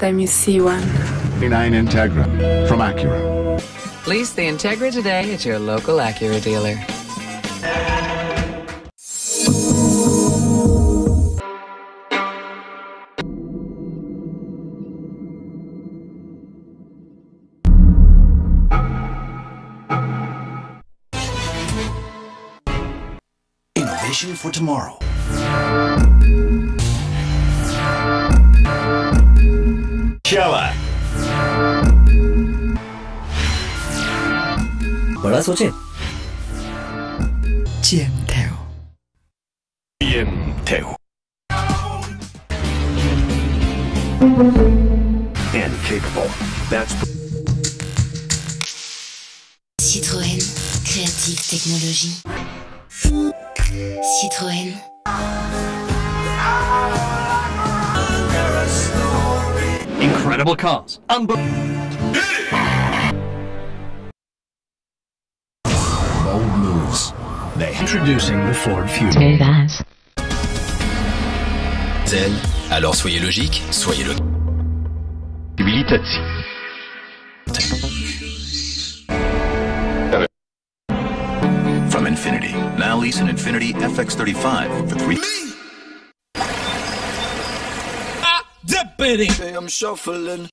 time you see one. 9 Integra from Acura. Lease the Integra today at your local Acura dealer. Innovation for tomorrow. बड़ा सोचे Chien theo. Bien, Teo. And capable. That's Citroën, créative technologie. Citroën. incredible cars. Unbelievable. Moves. They Introducing the Ford Fusion. Smooth as. Zen, alors soyez logique, soyez le. from Infiniti. Now lease an Infiniti FX35 for three. Ah, I'm shuffling.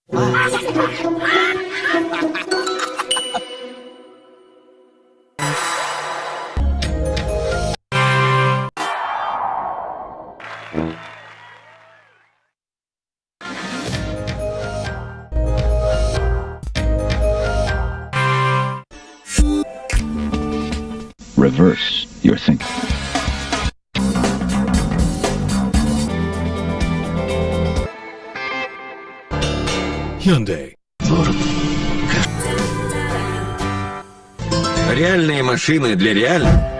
Reverse your thinking. Hyundai. Реальные машины для реальных.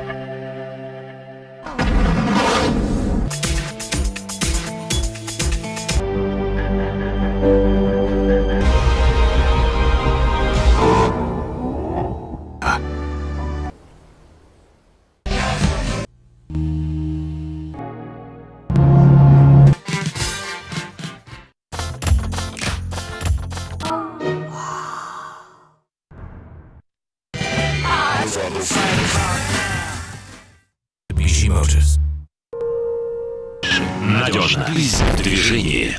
Надежно. В движении.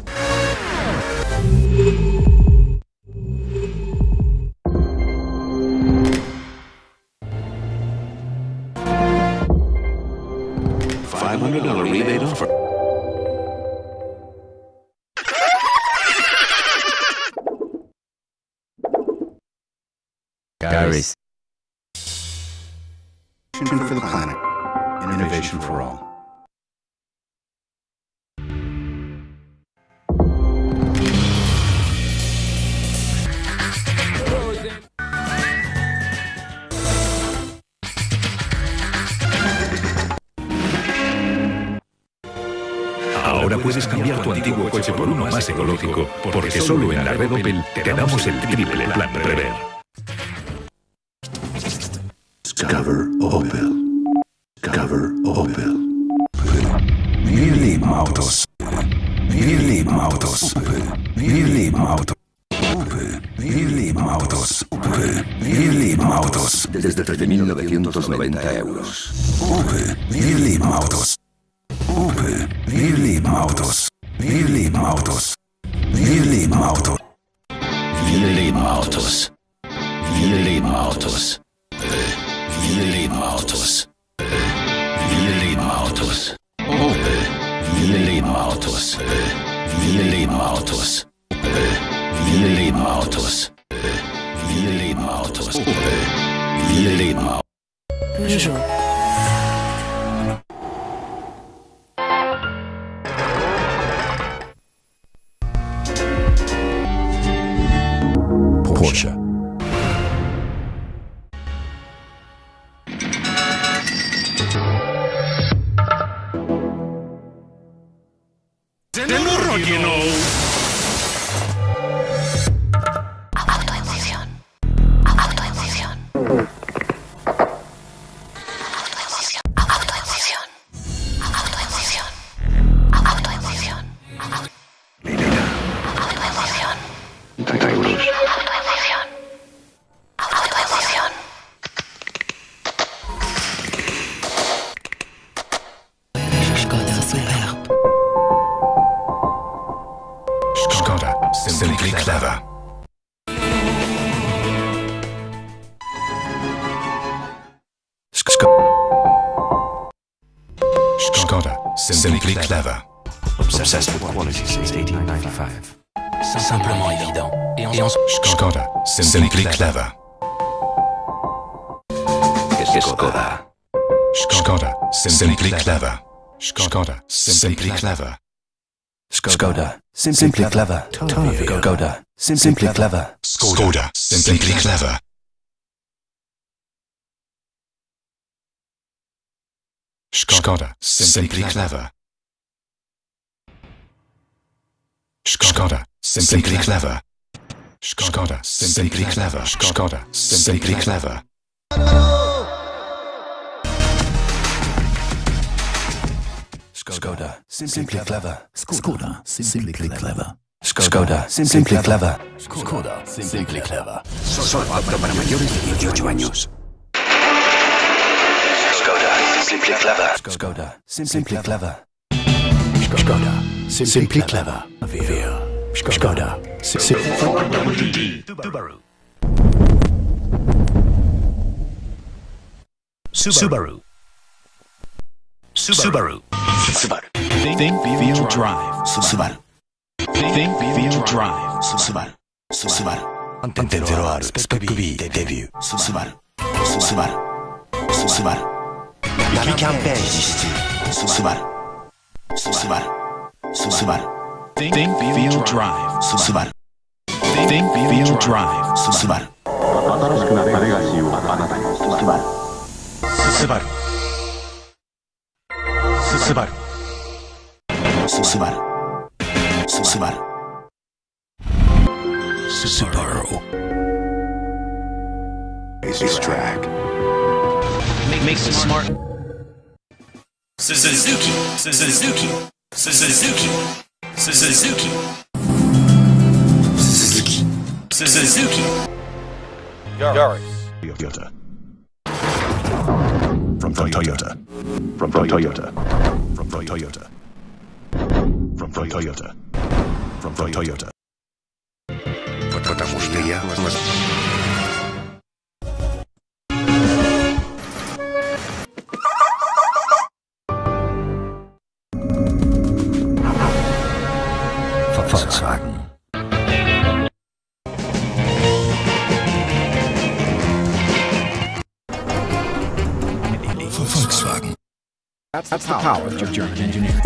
Five hundred dollar rebate offer. Garys For the planet. Innovation for all. Ahora puedes cambiar tu antiguo coche por uno más ecológico, porque solo en la red Opel te damos el triple plan Prever. Discover Opel. Discover Opel. Wir lieben Autos. Wir lieben Autos. Wir lieben Autos. Wir lieben Autos. Wir lieben Autos. Desde 13.990 euros. Wir lieben Autos. Wir lieben Autos. Wir lieben Autos. Wir lieben Autos. Wir leben Autos. Wir leben Autos. Wir leben Autos. Wir leben Autos. Opel. Wir leben Autos. Wir leben Autos. Wir leben Autos. Wir leben Autos. Opel. Wir leben Autos. Peugeot. Autoinfusión. Simply clever. Obsessed with quality since 1895. Simplement évident. Et en Skoda. Simply clever. Skoda. Skoda. Simply clever. Skoda. Simply clever. Skoda. Simply clever. Skoda. Simply clever. Skoda. Simply clever. Skoda. Simply clever. Skoda. Simply clever. Skoda. Simply clever. Skoda. Simply clever. Skoda. Simply clever. Skoda. Simply clever. Skoda. Simply clever. Skoda. Simply clever. Solo apto para mayores de 18 años. Skoda. Simply clever. Skoda. Simply clever. Skoda. Simply clever. Avia. Skoda. Subaru. Subaru. Subaru. Think feel drive. Subaru. Think feel drive. Subaru. Subaru. アンテンテロあるスペック B でデビュー。スバル。スバル。スバル。ナビキャンペーン実施中。スバル。スバル。 Subaru. Think, feel, drive. Subaru. Think, feel, drive. Subaru. Subaru. Subaru. Subaru. Subaru. Subaru. Subaru. Ace track. Makes you smart. Suzuki. Suzuki. Suzuki. Suzuki. Suzuki. Suzuki. Toyota. From Toyota. From Toyota. From Toyota. From Toyota. From Toyota. Потому что я вас... That's the power of German engineering.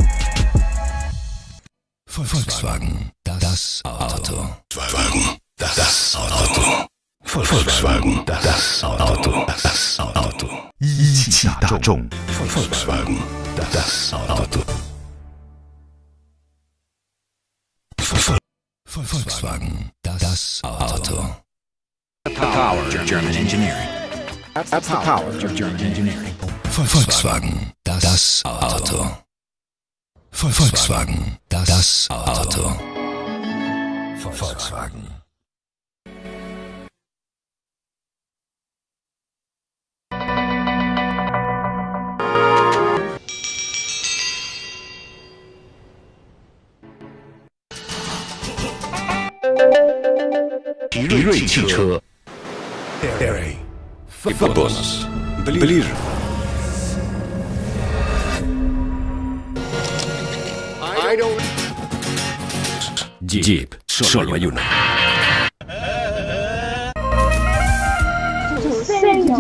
Volkswagen, das Auto. Volkswagen, das Auto. Volkswagen, das Auto. Das Auto. Volkswagen, das Auto. Volkswagen, das Auto. The power of German engineering. That's the power of German engineering. Volkswagen, das das Auto. Volkswagen, das das Auto. Volkswagen. 奇瑞汽车，Airy，Fabulous，Believer。Jeep. Jeep. Solo, Solo hay uno. Saint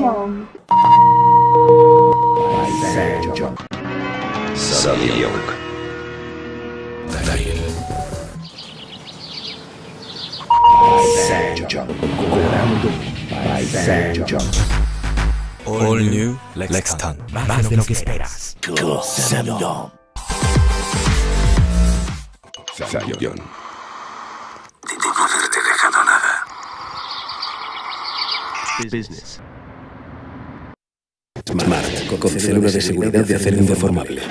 All New Lexton. Más de lo que esperas no haberte dejado nada. Business. Smart, con célula de seguridad de acero indeformable.